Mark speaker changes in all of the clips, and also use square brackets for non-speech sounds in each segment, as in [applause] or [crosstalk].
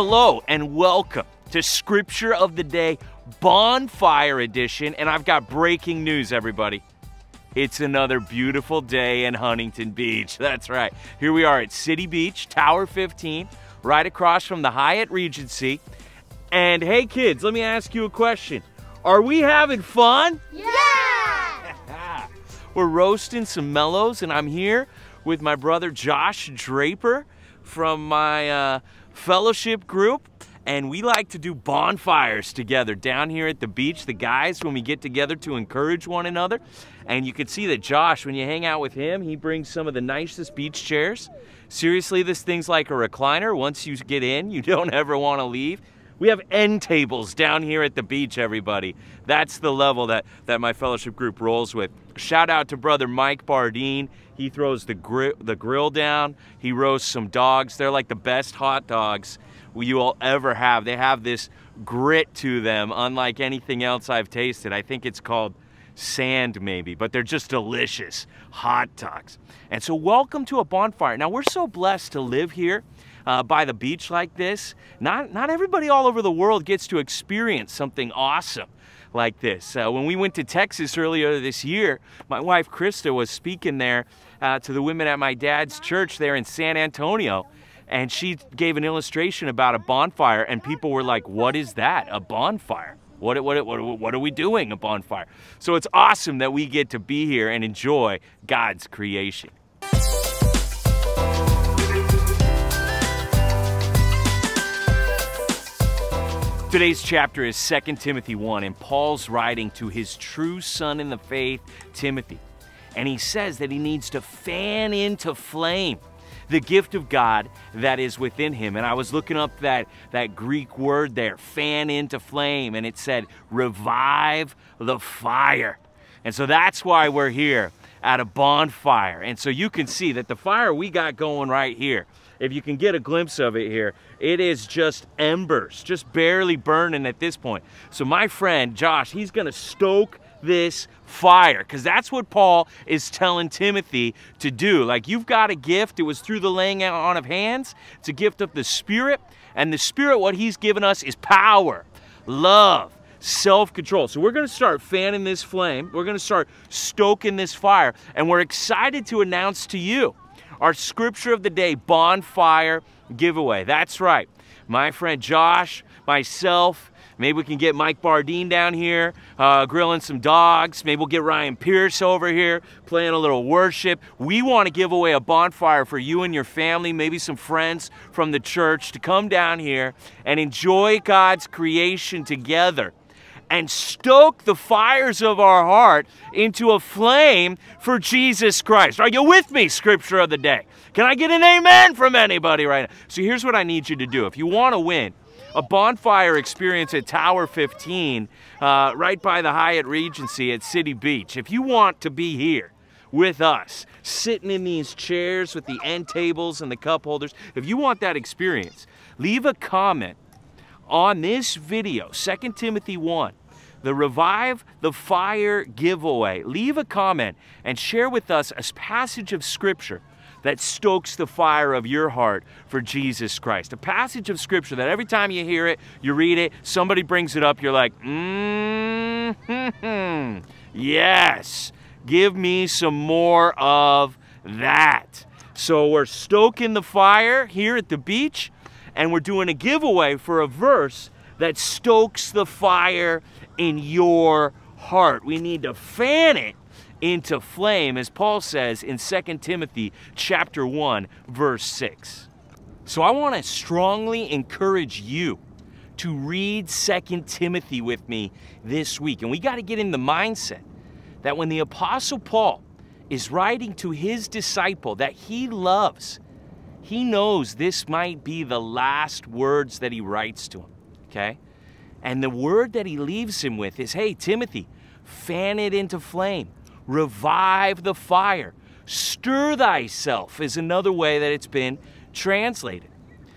Speaker 1: Hello and welcome to Scripture of the Day Bonfire Edition. And I've got breaking news, everybody. It's another beautiful day in Huntington Beach. [laughs] That's right. Here we are at City Beach, Tower 15, right across from the Hyatt Regency. And hey, kids, let me ask you a question. Are we having fun?
Speaker 2: Yeah! [laughs]
Speaker 1: We're roasting some mellows, and I'm here with my brother Josh Draper from my uh, fellowship group. And we like to do bonfires together down here at the beach, the guys, when we get together to encourage one another. And you can see that Josh, when you hang out with him, he brings some of the nicest beach chairs. Seriously, this thing's like a recliner. Once you get in, you [laughs] don't ever want to leave. We have end tables down here at the beach, everybody. That's the level that, that my fellowship group rolls with. Shout out to brother Mike Bardine. He throws the, gri the grill down. He roasts some dogs. They're like the best hot dogs you will ever have. They have this grit to them, unlike anything else I've tasted. I think it's called sand maybe, but they're just delicious hot dogs. And so welcome to a bonfire. Now we're so blessed to live here uh, by the beach like this. Not, not everybody all over the world gets to experience something awesome like this. Uh, when we went to Texas earlier this year, my wife Krista was speaking there uh, to the women at my dad's church there in San Antonio. And she gave an illustration about a bonfire, and people were like, What is that? A bonfire? What, what, what, what are we doing, a bonfire? So it's awesome that we get to be here and enjoy God's creation. Today's chapter is 2 Timothy 1, and Paul's writing to his true son in the faith, Timothy. And he says that he needs to fan into flame the gift of God that is within him. And I was looking up that, that Greek word there, fan into flame, and it said, revive the fire. And so that's why we're here at a bonfire. And so you can see that the fire we got going right here if you can get a glimpse of it here, it is just embers, just barely burning at this point. So my friend Josh, he's gonna stoke this fire because that's what Paul is telling Timothy to do. Like you've got a gift, it was through the laying on of hands, it's a gift of the Spirit, and the Spirit, what he's given us is power, love, self control. So we're going to start fanning this flame. We're going to start stoking this fire. And we're excited to announce to you our scripture of the day bonfire giveaway. That's right. My friend Josh, myself, Maybe we can get Mike Bardine down here uh, grilling some dogs. Maybe we'll get Ryan Pierce over here playing a little worship. We want to give away a bonfire for you and your family, maybe some friends from the church to come down here and enjoy God's creation together and stoke the fires of our heart into a flame for Jesus Christ. Are you with me, scripture of the day? Can I get an amen from anybody right now? So here's what I need you to do. If you want to win, a bonfire experience at Tower 15, uh, right by the Hyatt Regency at City Beach. If you want to be here with us, sitting in these chairs with the end tables and the cup holders, if you want that experience, leave a comment on this video, 2 Timothy 1, the Revive the Fire giveaway. Leave a comment and share with us a passage of Scripture that stokes the fire of your heart for Jesus Christ. A passage of Scripture that every time you hear it, you read it, somebody brings it up, you're like, mm hmm, yes, give me some more of that. So we're stoking the fire here at the beach and we're doing a giveaway for a verse that stokes the fire in your heart. We need to fan it into flame as Paul says in 2 Timothy chapter 1 verse 6. So I want to strongly encourage you to read 2 Timothy with me this week. And we got to get in the mindset that when the apostle Paul is writing to his disciple that he loves, he knows this might be the last words that he writes to him, okay? And the word that he leaves him with is, hey, Timothy, fan it into flame, revive the fire, stir thyself, is another way that it's been translated.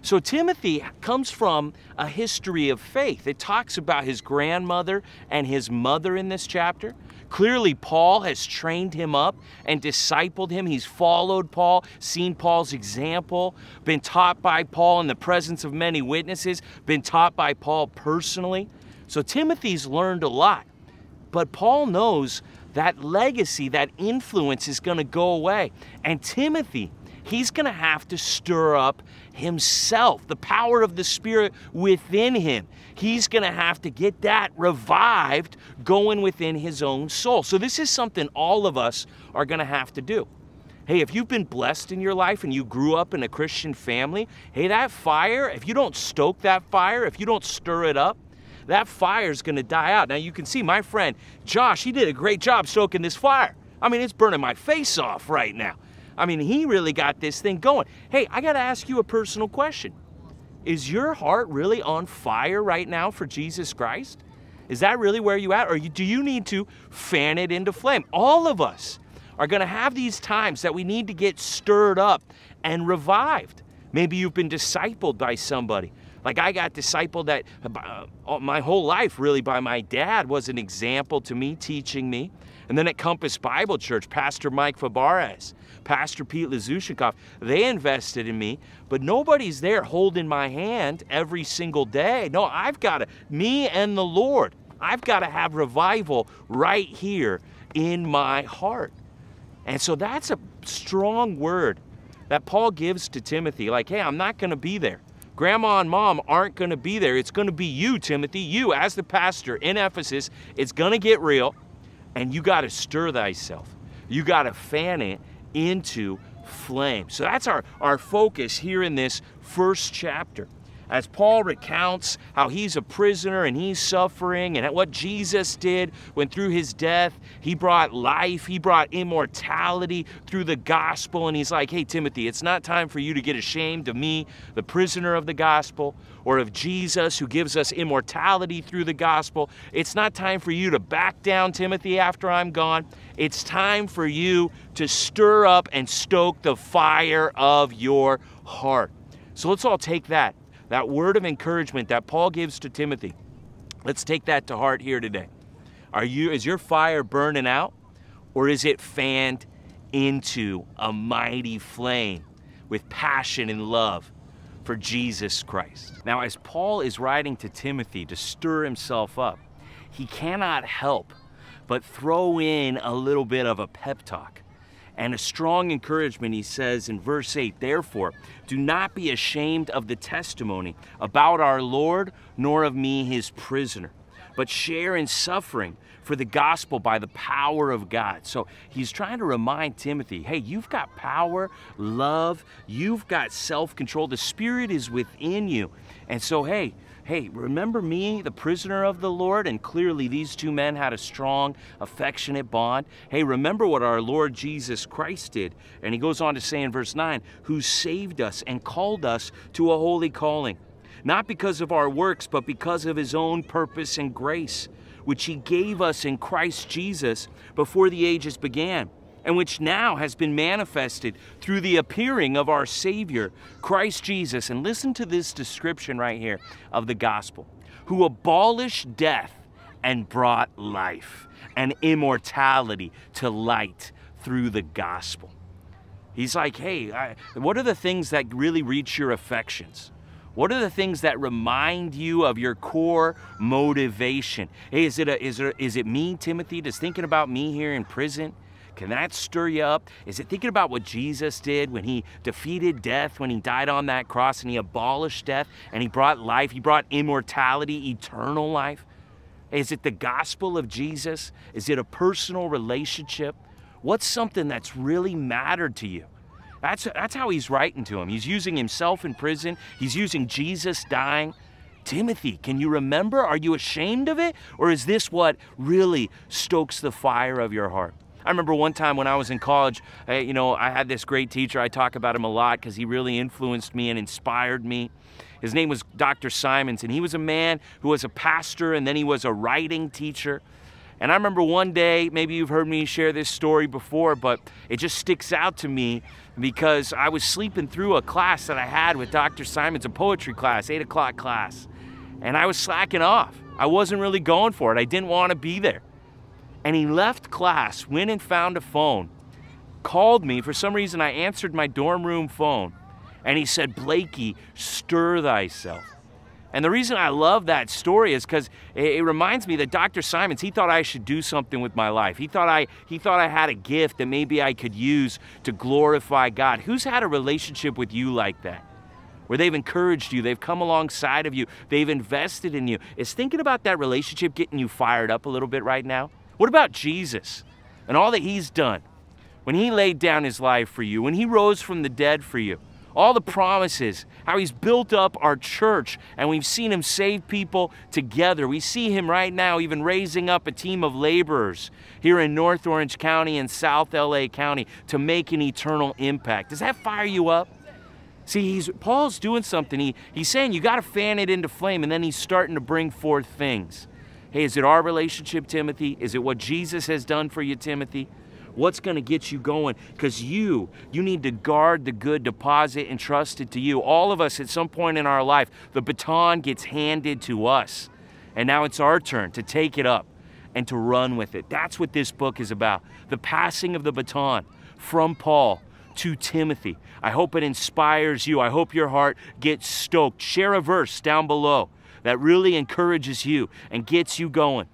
Speaker 1: So Timothy comes from a history of faith. It talks about his grandmother and his mother in this chapter. Clearly, Paul has trained him up and discipled him. He's followed Paul, seen Paul's example, been taught by Paul in the presence of many witnesses, been taught by Paul personally. So Timothy's learned a lot. But Paul knows that legacy, that influence is going to go away. And Timothy, he's going to have to stir up himself, the power of the Spirit within him. He's going to have to get that revived going within his own soul. So, this is something all of us are going to have to do. Hey, if you've been blessed in your life and you grew up in a Christian family, hey, that fire, if you don't stoke that fire, if you don't stir it up, that fire is going to die out. Now, you can see my friend Josh, he did a great job stoking this fire. I mean, it's burning my face off right now. I mean, he really got this thing going. Hey, I got to ask you a personal question. Is your heart really on fire right now for Jesus Christ? Is that really where you at? Or do you need to fan it into flame? All of us are going to have these times that we need to get stirred up and revived. Maybe you've been discipled by somebody. Like I got discipled that uh, my whole life really by my dad was an example to me, teaching me. And then at Compass Bible Church, Pastor Mike Fabarez, Pastor Pete Lazushikov, they invested in me, but nobody's there holding my hand every single day. No, I've got to, me and the Lord, I've got to have revival right here in my heart. And so that's a strong word that Paul gives to Timothy like, hey, I'm not going to be there. Grandma and mom aren't going to be there. It's going to be you, Timothy, you as the pastor in Ephesus. It's going to get real, and you got to stir thyself. You got to fan it into flame. So that's our, our focus here in this first chapter as Paul recounts how he's a prisoner and he's suffering and what Jesus did when through his death he brought life, he brought immortality through the gospel. And he's like, hey, Timothy, it's not time for you to get ashamed of me, the prisoner of the gospel, or of Jesus who gives us immortality through the gospel. It's not time for you to back down, Timothy, after I'm gone. It's time for you to stir up and stoke the fire of your heart. So let's all take that that word of encouragement that Paul gives to Timothy. Let's take that to heart here today. Are you is your fire burning out or is it fanned into a mighty flame with passion and love for Jesus Christ? Now, as Paul is writing to Timothy to stir himself up, he cannot help but throw in a little bit of a pep talk and a strong encouragement, he says in verse 8 Therefore, do not be ashamed of the testimony about our Lord, nor of me, his prisoner, but share in suffering for the gospel by the power of God. So he's trying to remind Timothy hey, you've got power, love, you've got self control. The Spirit is within you. And so, hey, hey, remember me, the prisoner of the Lord? And clearly these two men had a strong, affectionate bond. Hey, remember what our Lord Jesus Christ did. And he goes on to say in verse 9, who saved us and called us to a holy calling, not because of our works, but because of his own purpose and grace, which he gave us in Christ Jesus before the ages began and which now has been manifested through the appearing of our Savior, Christ Jesus. And listen to this description right here of the gospel who abolished death and brought life and immortality to light through the gospel. He's like, hey, I, what are the things that really reach your affections? What are the things that remind you of your core motivation? Hey, is it, a, is, it, is it me, Timothy, just thinking about me here in prison? Can that stir you up? Is it thinking about what Jesus did when he defeated death, when he died on that cross and he abolished death and he brought life? He brought immortality, eternal life. Is it the gospel of Jesus? Is it a personal relationship? What's something that's really mattered to you? That's, that's how he's writing to him. He's using himself in prison, he's using Jesus dying. Timothy, can you remember? Are you ashamed of it? Or is this what really stokes the fire of your heart? I remember one time when I was in college, I, you know, I had this great teacher. I talk about him a lot because he really influenced me and inspired me. His name was Dr. Simons, and he was a man who was a pastor and then he was a writing teacher. And I remember one day, maybe you've heard me share this story before, but it just sticks out to me because I was sleeping through a class that I had with Dr. Simons, a poetry class, 8 o'clock class. And I was slacking off. I wasn't really going for it. I didn't want to be there. And he left class, went and found a phone, called me. For some reason, I answered my dorm room phone. And he said, Blakey, stir thyself. And the reason I love that story is because it, reminds me that Dr. Simons, he thought I should do something with my life. He thought I he thought I had a gift that maybe I could use to glorify God. Who's had a relationship with you like that? Where they've encouraged you, they've come alongside of you, they've invested in you. Is thinking about that relationship getting you fired up a little bit right now? What about Jesus and all that he's done? When he laid down his life for you, when he rose from the dead for you, all the promises, how he's built up our church, and we've seen him save people together. We see him right now even raising up a team of laborers here in North Orange County and South LA County to make an eternal impact. Does that fire you up? See, he's Paul's doing something. He, he's saying you got to fan it into flame, and then he's starting to bring forth things. Hey, is it our relationship, Timothy? Is it what Jesus has done for you, Timothy? what's going to get you going? Because you you need to guard the good deposit entrusted to you. All of us at some point in our life the baton gets handed to us. And now it's our turn to take it up and to run with it. That's what this book is about. The passing of the baton from paul to timothy. I hope it inspires you. I hope your heart gets stoked. Share a verse down below that really encourages you and gets you going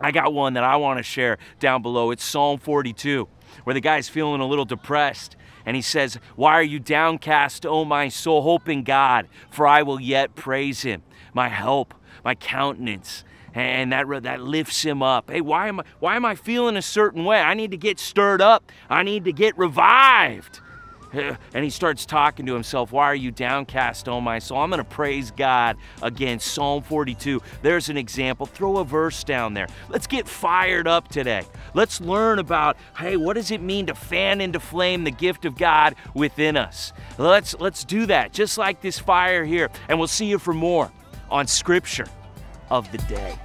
Speaker 1: I got one that I want to share down below. It's Psalm 42, where the guy's feeling a little depressed. And he says, Why are you downcast, O my soul? Hope in God, for I will yet praise him, my help, my countenance. And that, that lifts him up. Hey, why am, I, why am I feeling a certain way? I need to get stirred up. I need to get revived. [laughs] And he starts talking to himself, Why are you downcast, oh my soul? I'm going to praise God again. Psalm 42. There's an example. Throw a verse down there. Let's get fired up today. Let's learn about, hey, what does it mean to fan into flame the gift of God within us? Let's, let's do that, just like this fire here. And we'll see you for more on Scripture of the Day.